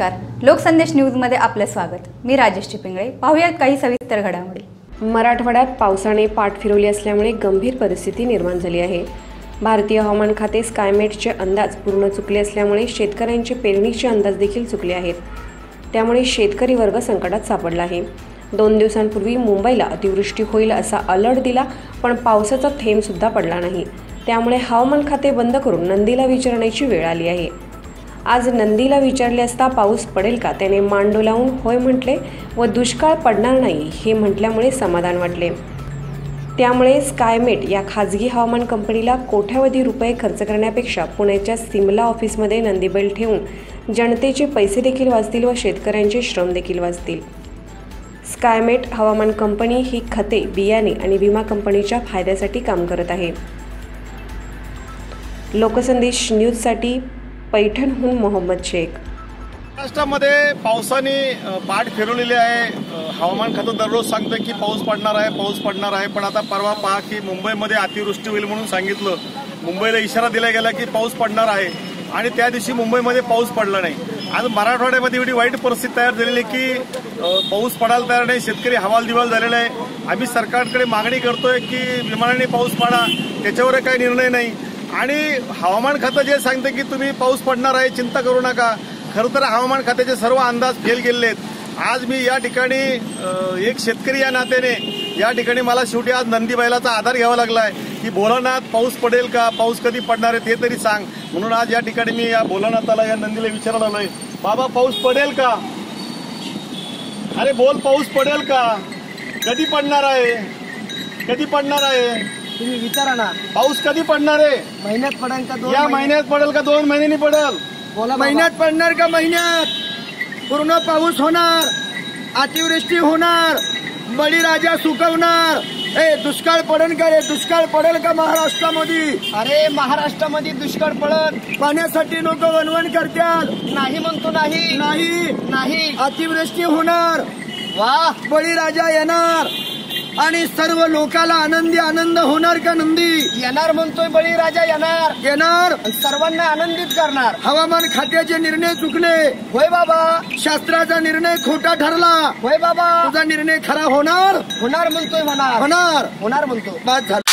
नमस्कार. लोकसंदेश न्यूजमध्ये आपलं स्वागत. मी राजेश चिपिंगळे. पाहूयात काही सविस्तर घडामोडी. मराठवाड्यात पावसाने पाठ फिरवली असल्यामुळे गंभीर परिस्थिती निर्माण झाली आहे. भारतीय हवामान खाते स्कायमेटचे अंदाज पूर्ण चुकले असल्यामुळे शेतकऱ्यांचे पेरणीचे अंदाज देखील चुकले आहेत. त्यामुळे शेतकरी वर्ग संकटात सापडला आहे. दोन दिवसांपूर्वी मुंबईला अतिवृष्टी होईल असा अलर्ट दिला पण पावसाचा थेंबसुद्धा पडला नाही. त्यामुळे हवामान खाते बंद करून नंदीला विचारण्याची वेळ आली आहे. आज नंदीला विचारले असता पाऊस पडेल का? त्याने मांडोलावून होय म्हटले व दुष्काळ पडणार नाही हे म्हटल्यामुळे समाधान वाटले. त्यामुळे स्कायमेट या खाजगी हवामान कंपनीला कोट्यावधी रुपये खर्च करण्यापेक्षा पुण्याच्या सिमला ऑफिसमध्ये नंदीबैल ठेवून जनतेचे पैसे देखील वाचतील व शेतकऱ्यांचे श्रम देखील वाचतील. स्कायमेट हवामान कंपनी ही खते बियाणे आणि विमा कंपनीच्या फायद्यासाठी काम करत आहे. लोकसंदेश न्यूजसाठी पैठणहून मोहम्मद शेख. महाराष्ट्रामध्ये पावसाने पाठ फिरवलेली आहे. हवामान खातं दररोज सांगतं की पाऊस पडणार आहे पाऊस पडणार आहे. पण आता परवा पहा की मुंबईमध्ये अतिवृष्टी होईल म्हणून सांगितलं. मुंबईला इशारा दिला गेला की पाऊस पडणार आहे. आणि त्या दिवशी मुंबईमध्ये पाऊस पडला नाही. आज मराठवाड्यामध्ये एवढी वाईट परिस्थिती तयार झालेली आहे की पाऊस पडायला तयार नाही. शेतकरी हवाल दिवाल झालेला आहे. आम्ही सरकारकडे मागणी करतोय की विमानाने पाऊस पाडा. त्याच्यावर काही निर्णय नाही. आणि हवामान खातं जे सांगतं की तुम्ही पाऊस पडणार आहे चिंता करू नका. खरं तर हवामान खात्याचे सर्व अंदाज फेल गेलेले आहेत आज मी या ठिकाणी एक शेतकरी या नात्याने या ठिकाणी मला शेवटी आज नंदी बैलाचा आधार घ्यावा लागलाय की भोलानाथ पाऊस पडेल का पाऊस कधी पडणार आहे ते तरी सांग. म्हणून आज या ठिकाणी मी या भोलानाथाला या नंदीला विचारायला आलोय बाबा पाऊस पडेल का? अरे बोल पाऊस पडेल का? कधी पडणार आहे? कधी पडणार आहे? तुम्ही विचारा ना. पाऊस कधी पडणार आहे? महिन्यात पडेल का दोन या महिन्यात? पडेल का दोन महिन्यांनी पडेल? बोला महिन्यात पडणार का महिन्यात? पूर्ण पाऊस होणार अतिवृष्टी होणार बळीराजा सुकवणार. ए दुष्काळ पडेल का रे? दुष्काळ पडेल का महाराष्ट्रामध्ये? अरे महाराष्ट्रामध्ये दुष्काळ पडत. पाण्यासाठी लोक वनवन करतात. नाही म्हणतो नाही. नाही. नाही. अतिवृष्टी होणार. वा. बळीराजा येणार. आणि सर्व लोकाला आनंदी आनंद होणार का नंदी? येणार म्हणतोय बळीराजा येणार. येणार. सर्वांना आनंदित करणार. हवामान खात्याचे निर्णय चुकले. होय बाबा. शास्त्राचा निर्णय खोटा ठरला. होय बाबा. तुझा निर्णय खरा होणार? होणार म्हणतोय होणार. होणार. होणार म्हणतो. बाद झालं.